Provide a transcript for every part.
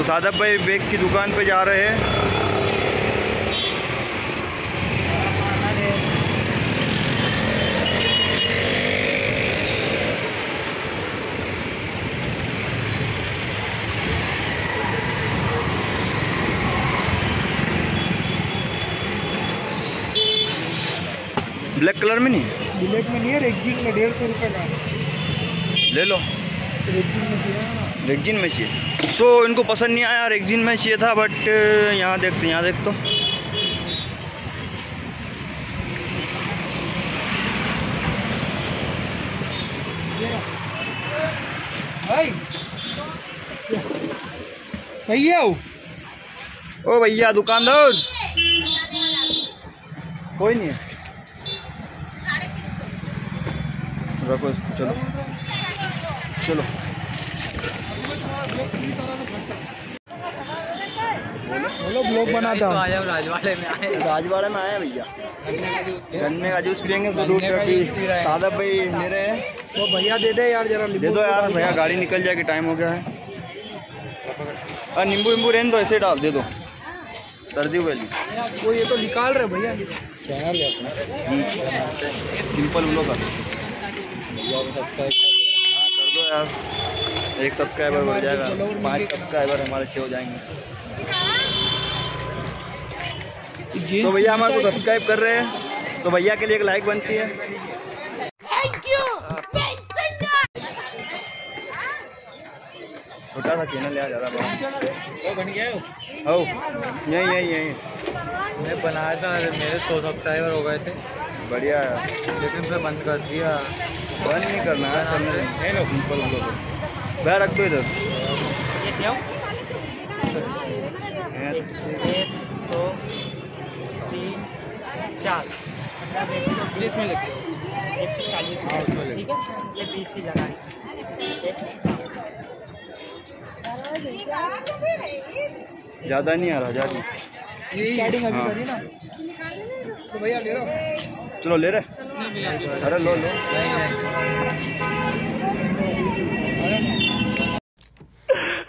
तो सादब भाई बैग की दुकान पे जा रहे हैं। ब्लैक कलर में नहीं ब्लैक में नहीं है रेक्जिन में डेढ़ सौ रुपये का। ले लो। रेक्जिन में दिया रेगजिन में चाहिए। सो so, इनको पसंद नहीं आया रेगजिन में चाहिए था बट यहाँ देखते यहाँ देख तो भाई। भैया ओ भैया दुकानदार। कोई नहीं है। रखो चलो। चलो। बोलो ब्लॉग बनाता हूँ। राजवाड़े में आए। राजवाड़ा में आया भैया। गन्ने का जूस पियेंगे दूध सादा भाई ले रहे हैं। तो भैया दे दे यार जरा दे दो यार भैया गाड़ी निकल जाएगी टाइम हो गया है। और नींबू वींबू रहने दो ऐसे डाल दे दो। सर्दी वाली वो ये तो निकाल रहे भैया। सिंपल ब्लॉग कर हाँ। कर दो यार। एक सब्सक्राइबर बढ़ जाएगा। पाँच सब्सक्राइबर हमारे छः हो जाएँगे। तो भैया हमारे को सब्सक्राइब कर रहे हैं। तो भैया के लिए एक लाइक बनती है। छोटा सा चैनल यार ज़्यादा बड़ा। बन गया हो यही यही यही। मैं बनाया था मेरे सौ सब्सक्राइबर हो गए थे। बढ़िया है। लेकिन फिर बंद कर दिया। बंद नहीं करना है है। सिंपल हम लोग रख दो इधर। हैं? एक दो तीन चार। इसमें लिख एक सौ चालीस ठीक है? ये बीस जगह ज़्यादा नहीं आ रहा ज़्यादा। स्टार्टिंग अभी हाँ। करी ना? तो भैया ले लो। चलो ले रहे। अरे लो लो।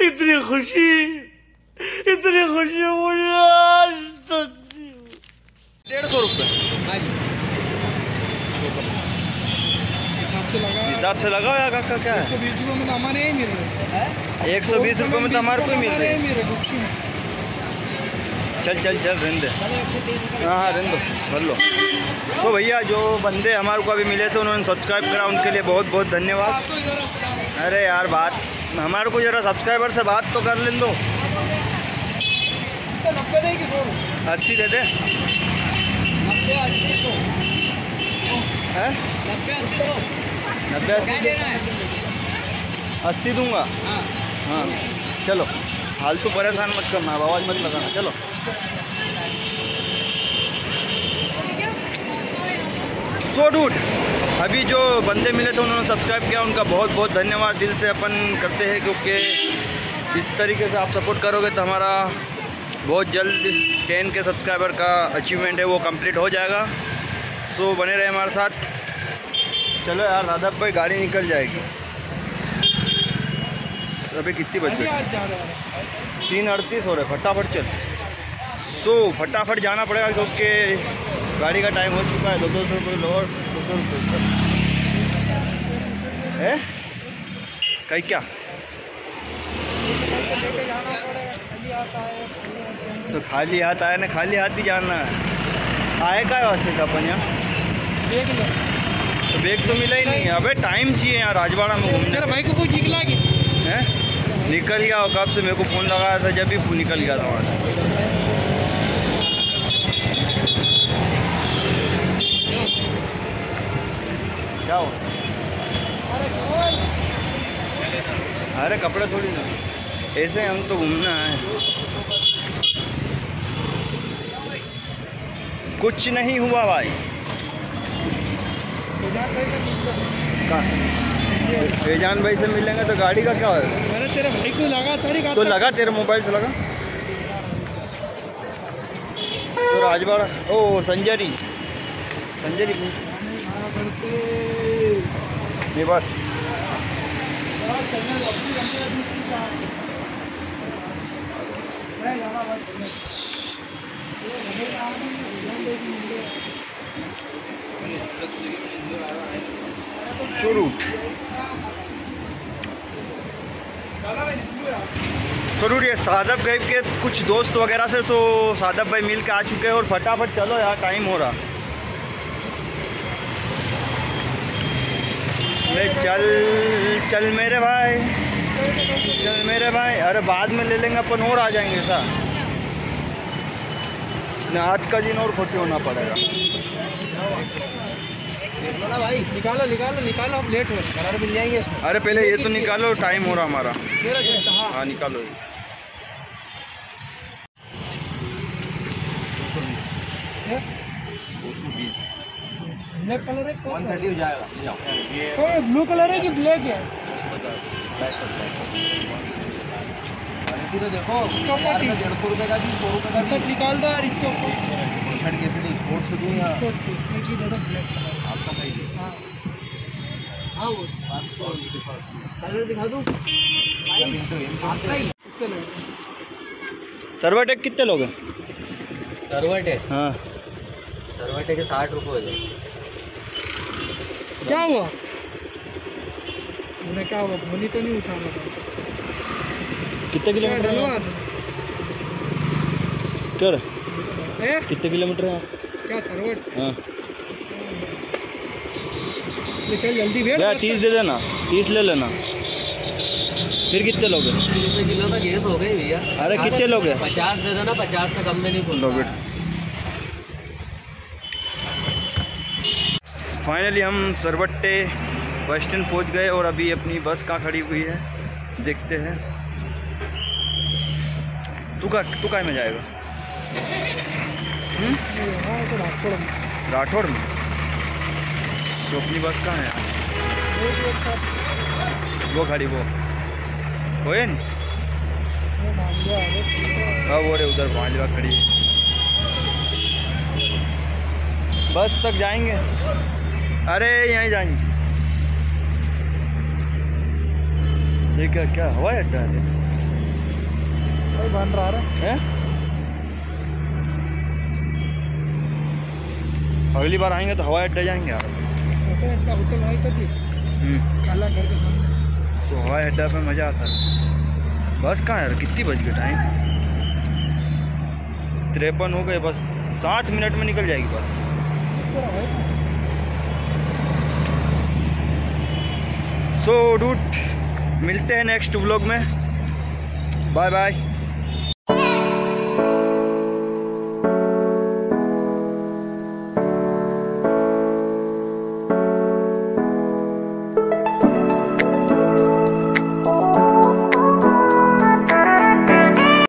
इतनी खुशी इतनी खुशी मुझे आज तक डेढ़ सौ रुपये हिसाब से लगाओ। यार काका क्या एक सौ बीस रुपये में तो हमारे यही मिल रहे है। एक सौ बीस रुपये में तो हमारे को ही मिल रही है यही मिल रहे गुप्सी में चल चल चल रहने दे हाँ हाँ रहने दो भर लो। तो भैया, जो बंदे हमारे को अभी मिले थे, उन्होंने सब्सक्राइब करा, उनके लिए बहुत बहुत धन्यवाद। अरे यार, बात, हमारे को जरा सब्सक्राइबर से बात तो कर लें दो। अस्सी दे दे। नब्बे अस्सी अस्सी दूँगा? हाँ चलो। फालतू परेशान मत करना आवाज़ मत लगाना, चलो। सो डूड अभी जो बंदे मिले थे, उन्होंने सब्सक्राइब किया, उनका बहुत बहुत धन्यवाद। दिल से अपन करते हैं, क्योंकि इस तरीके से आप सपोर्ट करोगे तो हमारा बहुत जल्द टेन के सब्सक्राइबर का अचीवमेंट है, वो कंप्लीट हो जाएगा। सो बने रहे हमारे साथ। चलो यार राधा भाई, गाड़ी निकल जाएगी। अभी कितनी बज गई? तीन अड़तीस हो रहे फटाफट चल। सो फटाफट जाना पड़ेगा क्योंकि गाड़ी का टाइम हो चुका है दो दो सौ रुपये लोअर दो सौ रुपये है? कहीं क्या? तो खाली हाथ आया ना खाली हाथ ही जाना है। आए का वास्ते से अपन यहाँ? तो बैग तो मिला ही नहीं अबे टाइम चाहिए यहाँ राजवाड़ा में घूमने भाई को कोई चिकला की? हैं? निकल गया और कब से मेरे को फ़ोन लगाया था, जब भी फ़ोन निकल गया था वहाँ से। क्या हो अरे कपड़े थोड़ी ना। ऐसे हम तो घूमना है। कुछ नहीं हुआ भाई। फैजान भाई से मिलेंगे तो गाड़ी का क्या होगा मैंने तेरे भाई को लगा सारी तो लगा तेरे मोबाइल से लगा। तो राजवाड़ा ओ संजरी। संजरी ये बस। स्वरूप स्वरूप ये सादब गैब के कुछ दोस्त वगैरह से तो सादब भाई मिल के आ चुके हैं और फटाफट चलो यार टाइम हो रहा। ले चल चल मेरे भाई, चल मेरे भाई। अरे बाद में ले लेंगे, अपन और आ जाएँगे, सर। ना आज का दिन और खोटी होना पड़ेगा। निकालो निकालो निकालो अब लेट हो। कलर मिल जाएँगे इसमें। अरे पहले ये तो निकालो टाइम हो रहा हमारा। हाँ? हाँ। निकालो ये। ब्लैक कलर है? हो? जाएगा है ब्लू कलर है कि ब्लैक है? तो देखो इसका यार पट्टी। मैं डेढ़ सौ रुपये का भी सौ रुपये का सब निकाल दो और इसके ऊपर शर्ट कैसे नहीं स्पोर्ट्स दूँ या तो की दे दो ब्लैक कलर आपका सही है हाँ हाँ वो तो कलर दिखा दूँ आपका ही कितने लगे सर्वर कितने लोग हैं? सरवट है। सरवट है के साठ रुपये हो क्या हुआ? उन्हें क्या हुआ? फ़ोन ही तो नहीं उठाना था। कितने किलोमीटर है? क्या कितने किलोमीटर है? क्या सरवट हाँ। जल्दी भैया तीस दे देना तीस ले लेना। फिर कितने लोग? हैं किलो तो गैस हो गई भैया। अरे कितने लोग? हैं पचास दे देना पचास से कम में नहीं लो बेट। फाइनली हम सरवट्टे बस स्टैंड पहुँच गए और अभी अपनी बस कहाँ खड़ी हुई है। देखते हैं। तू का तू काय में जाएगा? हम्म? में राठौड़ में? तो अपनी बस कहाँ है? वो खड़ी वो। वो है वो रे उधर भाजपा खड़ी। बस तक जाएँगे? अरे यहीं जाएँगे। ये क्या क्या हवाई अड्डा है बन रहा है। अगली बार आएँगे तो हवाई अड्डा जाएँगे यार। होटल वहीं थी? हम्म, काला घर के सामने। तो हवाई अड्डा पे मज़ा आता है। बस कहाँ यार? कितनी बज गई टाइम तिरपन हो गए बस सात मिनट में निकल जाएगी बस। सो डूट मिलते हैं नेक्स्ट व्लॉग में। Bye bye you.